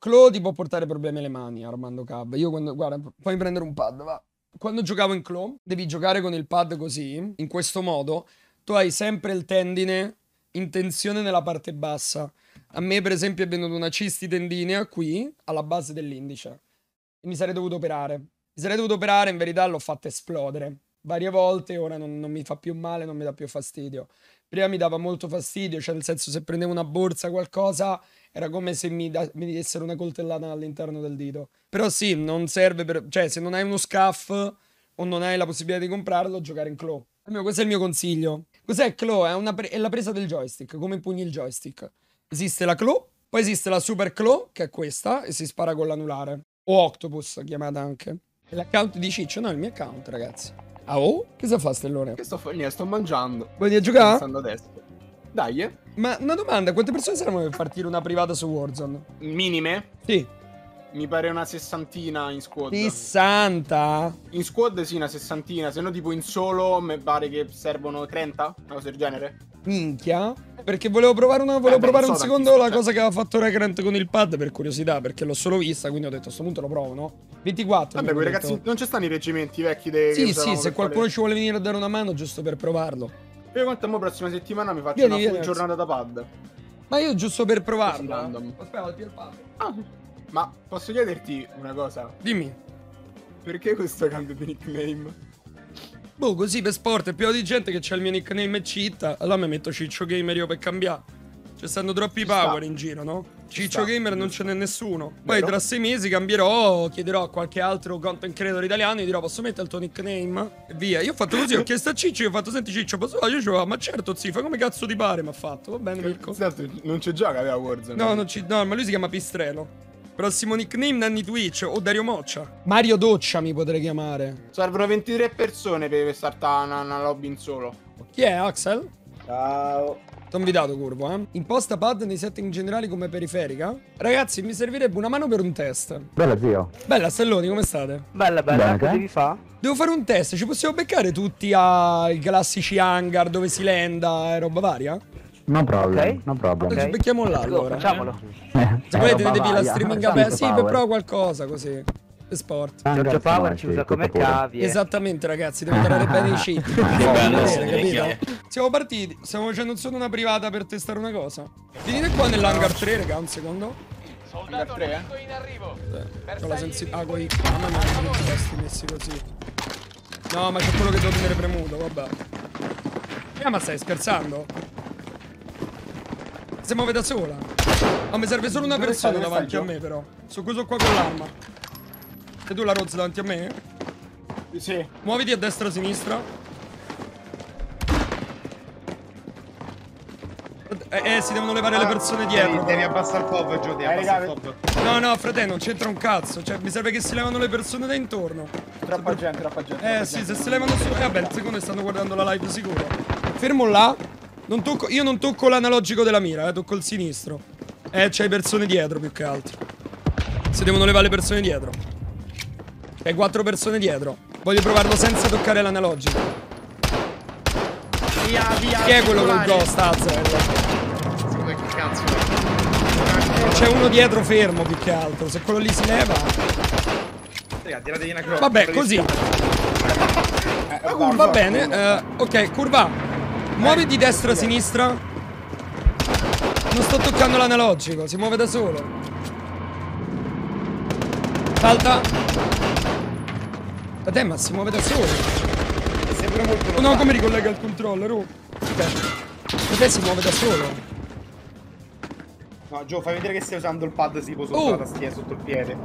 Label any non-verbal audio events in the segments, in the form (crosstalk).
Clo ti può portare problemi alle mani, Armando Cab. Io quando, guarda, fammi prendere un pad, va. Quando giocavo in Clo, devi giocare con il pad così, in questo modo, tu hai sempre il tendine in tensione nella parte bassa. A me, per esempio, è venuta una cisti tendinea qui, alla base dell'indice. E mi sarei dovuto operare. Mi sarei dovuto operare, in verità l'ho fatta esplodere varie volte, ora non, non, mi fa più male, non mi dà più fastidio. Prima mi dava molto fastidio, cioè nel senso se prendevo una borsa, qualcosa, era come se mi, da, mi dessero una coltellata all'interno del dito. Però sì, non serve per... cioè se non hai uno scaff o non hai la possibilità di comprarlo, giocare in claw. Questo è il mio consiglio. Cos'è claw? È, pre- è la presa del joystick, come impugni il joystick. Esiste la claw, poi esiste la super claw, che è questa, e si spara con l'anulare. O octopus, chiamata anche. L'account di Ciccio? No, il mio account, ragazzi. Ah oh? Cosa fa Stellone? Che sto facendo? Sto mangiando. Vuoi a giocare? Sto adesso. Dai, eh. Ma una domanda, quante persone saranno per partire una privata su Warzone? Minime? Sì. Mi pare una sessantina in squad. 60? In squad sì, una sessantina. Se no tipo in solo mi pare che servono 30, una cosa del genere. Minchia. Perché volevo provare, una, volevo eh, provare un secondo la cosa che aveva fatto Recurrent con il pad per curiosità, perché l'ho solo vista, quindi ho detto a questo punto lo provo, no? 24. Vabbè, quei ragazzi, non ci stanno i reggimenti vecchi dei Sì, sì, se qualcuno fare... ci vuole venire a dare una mano, giusto per provarlo. Io quanto mo prossima settimana mi faccio vieni, una vieni, giornata da pad. Ma io giusto per provarlo. Aspetta, il pad. Ah, ma posso chiederti una cosa? Dimmi. Perché questo cambio di nickname? Boh, così per sport è pieno di gente che c'ha il mio nickname e cheat. Allora mi metto Ciccio Gamer io per cambiare. Ci stanno troppi power in giro, no? Ciccio Gamer non ce n'è nessuno. Poi tra sei mesi cambierò, chiederò a qualche altro content creator italiano e dirò posso mettere il tuo nickname? E via. Io ho fatto così, ho chiesto a Ciccio, io ho fatto senti Ciccio, posso fare? Io dicevo, ma certo zi, fa come cazzo ti pare, mi ha fatto. Va bene Mirko. Esatto, non c'è gioca aveva Warzone. No, non ci, no, ma lui si chiama Pistrelo. Prossimo nickname Nanni Twitch o Dario Moccia. Mario Doccia mi potrei chiamare. Servono 23 persone per startare una, una lobby in solo. Chi è Axel? Ciao. T'ho invitato curvo, eh? Imposta pad nei setting generali come periferica? Ragazzi, mi servirebbe una mano per un test. Bella, zio. Bella, Stelloni, come state? Bella, bella. Che devi fare? Devo fare un test. Ci possiamo beccare tutti ai classici hangar dove si lenda e roba varia? No problem, okay. no problem. Okay. Ci becchiamo là allora. Facciamolo. Eh, Se volete vedevi la streaming aperta. Sì, per prova qualcosa così. Sport. Giorgio Power ci usa come cavi. Esattamente ragazzi, devo tarare bene i cheat. (laughs) capito? Siamo partiti, stiamo facendo solo una privata per testare una cosa. Venite qua nell'hangar 3, raga, un secondo. Soldato 3, eh? in arrivo. Con la sensibilità. Ah, quei. Mamma mia, non ci tasti messi così. No, ma c'è quello che devo tenere premuto, vabbè. Eh, ma stai scherzando? Si muove da sola. Ma mi serve solo una persona davanti a me, però. Su questo qua con l'arma. Sei tu la rozza davanti a me? Sì. Muoviti a destra a sinistra. Eh, eh, si devono levare le persone dietro. Devi, devi abbassare il pop, Gio, devi abbassare il pop. No, no, frate, non c'entra un cazzo. Cioè, mi serve che si levano le persone da intorno. Troppa gente, troppa gente. Eh, sì, se si levano su... Eh, vabbè, il secondo stanno guardando la live sicuro. Fermo là. Non tocco, io non tocco l'analogico della mira, eh, tocco il sinistro. Eh, c'hai persone dietro più che altro. Si devono levare le persone dietro. C'hai quattro persone dietro. Voglio provarlo senza toccare l'analogico. Via, via. Chi è quello col ghost, Azel? Secondo che cazzo C'è uno dietro fermo più che altro. Se quello lì si leva. Vabbè, così. (laughs) Eh, va bene. Uh, ok, curva. Muovi di destra a sinistra. Non sto toccando l'analogico, si muove da solo. Salta. Te, ma si muove da solo. Sembra molto oh, no, come ricollega il controller? Oh. Te si muove da solo. No, Gio, fai vedere che stai usando il pad tipo sotto oh. la tastiera, sotto il piede.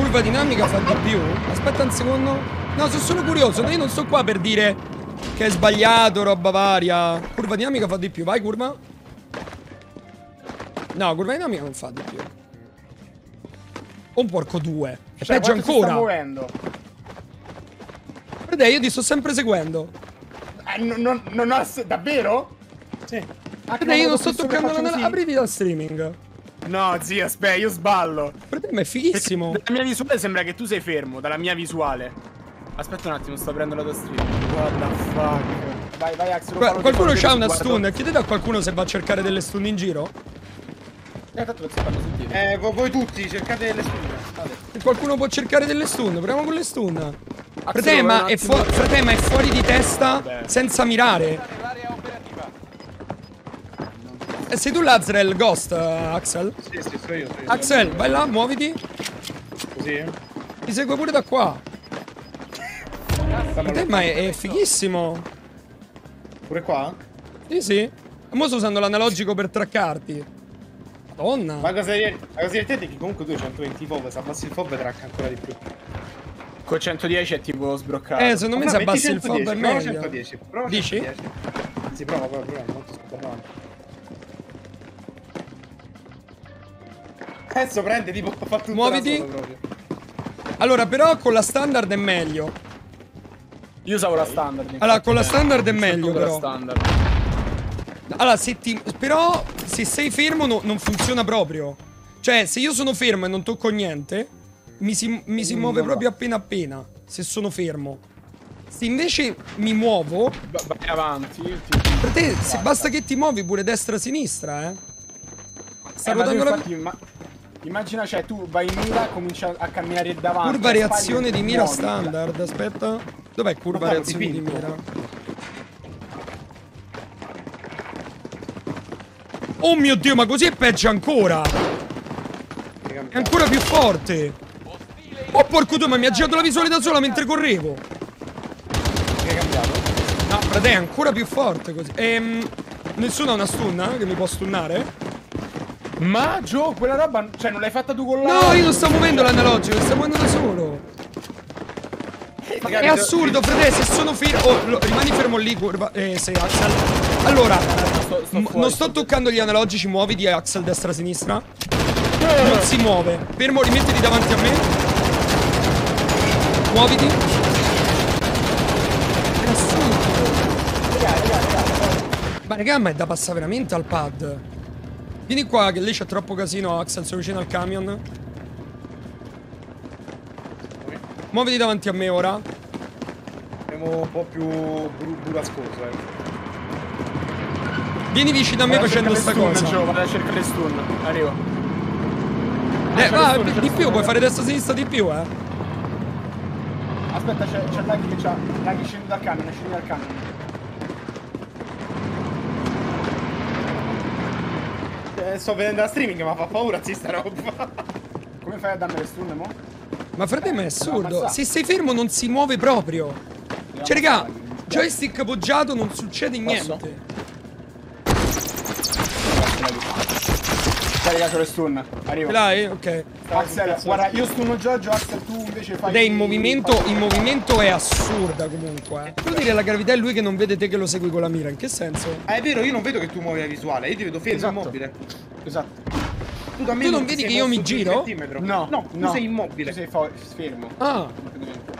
Curva dinamica fa di più? Aspetta un secondo. No, sono solo curioso. Io non sto qua per dire che è sbagliato, roba varia. Curva dinamica fa di più. Vai, curva. No, curva dinamica non fa di più. Un porco due. È cioè, peggio ancora. sta muovendo? Vede, io ti sto sempre seguendo. Eh, non, non ho... Davvero? Sì. Vede, io non sto toccando la... Apriti dal streaming. No, zio, aspetta, io sballo. Te è fighissimo. Perché dalla mia visuale sembra che tu sei fermo, dalla mia visuale. Aspetta un attimo, sto aprendo la tastiera. What the fuck? Vai, vai, Axel. Qu qualcuno c'ha una stun. Chiedete a qualcuno se va a cercare delle stun in giro. Eh, tanto non si fanno sentire. Eh, voi tutti cercate delle stun. Se qualcuno può cercare delle stun, proviamo con le stun. Frate, ma è, frate, ma è fuori di testa Vabbè. senza mirare. E eh, sei tu Lazarel Ghost, uh, Axel? Sì, sì, sono io, sono io. Axel, vai là, muoviti. Così? Ti segue pure da qua. Te, ma è, è fighissimo. Pure qua? Sì, sì. Mo sto usando l'analogico per traccarti. Madonna. Ma cosa, divertente è che comunque tu hai 120 FOV, se abbassi il FOV tracca ancora di più. Con 110 è tipo sbroccato. Eh, secondo me se abbassi il FOV è meglio. 110, prova Dici? 110. Sì, prova, prova, prova, molto scordato. Adesso prende tipo fa tutto Muoviti. Allora, però con la standard è meglio. Io usavo la standard. Allora, con la standard è meglio, però. Standard. Allora, se ti... Però, se sei fermo no, non funziona proprio. Cioè, se io sono fermo e non tocco niente, mi si, mi si muove proprio appena appena. Se sono fermo. Se invece mi muovo... Vai avanti. Per te, se basta che ti muovi pure destra-sinistra, eh. Sta eh, ruotando la... Ma... Immagina, cioè, tu vai in mira, cominci a camminare davanti. Curva reazione di mira standard, aspetta. Dov'è curva reazione di mira? Oh mio dio, ma così è peggio ancora! È ancora più forte! Oh porco due, ma mi ha girato la visuale da sola mentre correvo! Che è cambiato? No, frate, è ancora più forte così. Ehm, nessuno ha una stun eh, che mi può stunnare? Ma Gio, quella roba, cioè non l'hai fatta tu con la... No, io non sto muovendo l'analogico, sto muovendo da solo. Ma è assurdo, frate, se sono fermo... Oh, rimani fermo lì, curva... Eh, sei Axel. Allora, sto, sto non sto toccando gli analogici, muoviti Axel destra-sinistra. Non si muove. Fermo, rimettiti davanti a me. Muoviti. È assurdo. Ma raga, ma è da passare veramente al pad. Vieni qua che lì c'è troppo casino Axel, sono vicino al camion. Muoviti davanti a me ora. Siamo un po' più bur burrascoso eh. Vieni vicino a me facendo sta cosa. Gio, vado a cercare stun, arrivo. Eh, va, di più, puoi fare destra-sinistra di più, eh. Aspetta, c'è Laghi che c'ha Laghi scendi dal camion, scendi dal camion Eh, sto vedendo la streaming, ma fa paura, sì, sta roba. Come fai a darmi le stun, mo? Ma frate, ma è assurdo. Se sei fermo non si muove proprio. Cioè, raga, joystick appoggiato non succede niente. Dai, c'ho le stun. Arrivo. Dai, ok. Axel, guarda, io stunno Giorgio, Axel, tu invece fai... Dai, il movimento, il movimento è assurda comunque. Eh. Vuol dire la gravità è lui che non vede te che lo segui con la mira, in che senso? Ah, è vero, io non vedo che tu muovi la visuale, io ti vedo fermo esatto. immobile. Esatto. Tu, tu non vedi che io mi giro? No, no, tu no. sei immobile. Tu sei fermo. Ah.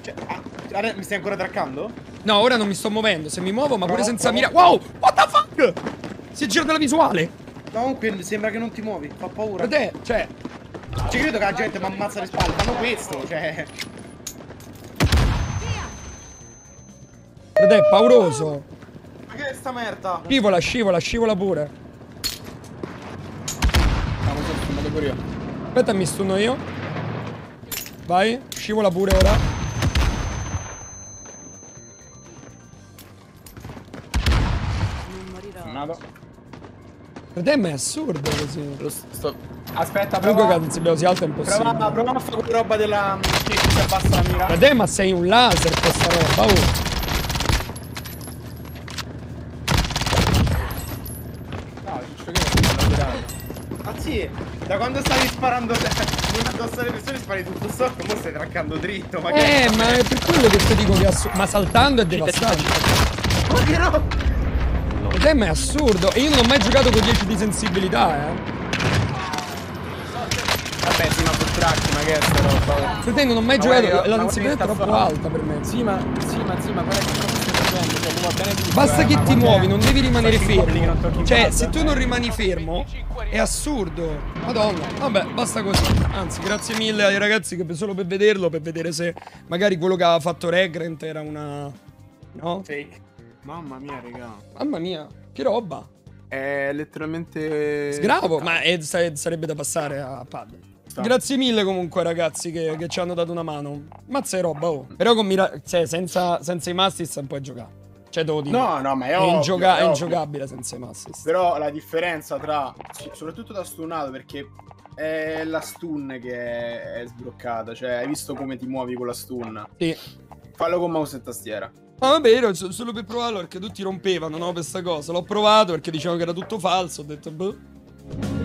Cioè, ah, mi stai ancora traccando? No, ora non mi sto muovendo, se mi muovo, ma pure senza mira. Wow! What the fuck? Si è girata la visuale. No, comunque sembra che non ti muovi, fa paura. Te, cioè... Ci credo che la gente mi ammazza le spalle, fanno questo, cioè... Ed è pauroso. Ma che è sta merda? Scivola, scivola, scivola pure. Stavo stunnato pure io. Aspetta, mi stunno io. Vai, scivola pure ora. Per te è assurdo così. Lo sto... Aspetta, però. Comunque cazzo, si alta è impossibile. Prova, prova a fare quella roba della. che si abbassa la mira. Per te ma sei un laser questa roba, oh. No, ciccio che non tirare. Ah sì, da quando stavi sparando addosso (laughs) alle persone spari tutto sotto, ora stai traccando dritto. Ma eh, ma è per quello che ti dico che assurdo. Ma saltando è devastante. Ma che roba! Te è assurdo. E io non ho mai giocato con 10 di sensibilità, eh. Vabbè, sì, ma sul track, ma che è sta roba? Te non ho mai ma giocato. Guarda, la sensibilità è troppo alta per me. Sì, ma sì, ma sì, ma guarda che cosa stai facendo. Cioè, va bene Basta che ti muovi, non devi rimanere fermo. Cioè, se tu non rimani fermo, è assurdo. Madonna. Vabbè, basta così. Anzi, grazie mille ai ragazzi che solo per vederlo, per vedere se magari quello che aveva fatto Regrent era una... No? Fake. Mamma mia, raga. Mamma mia, che roba. È letteralmente... Sgravo, ma è, sarebbe da passare a pad. Grazie mille comunque ragazzi che, che, ci hanno dato una mano. Mazza è roba, oh. Però con mira cioè, senza, senza i Mastis non puoi giocare. Cioè, devo dire. No, no, ma è, è, ovvio, ingioca è, è ingiocabile senza i Mastis. Però la differenza tra... Soprattutto da stunnato, perché è la stun che è, è sbloccata. Cioè, hai visto come ti muovi con la stun? Sì. Fallo con mouse e tastiera. Ma vabbè, ero solo per provarlo perché tutti rompevano, no, questa cosa. L'ho provato perché dicevano che era tutto falso, ho detto, boh.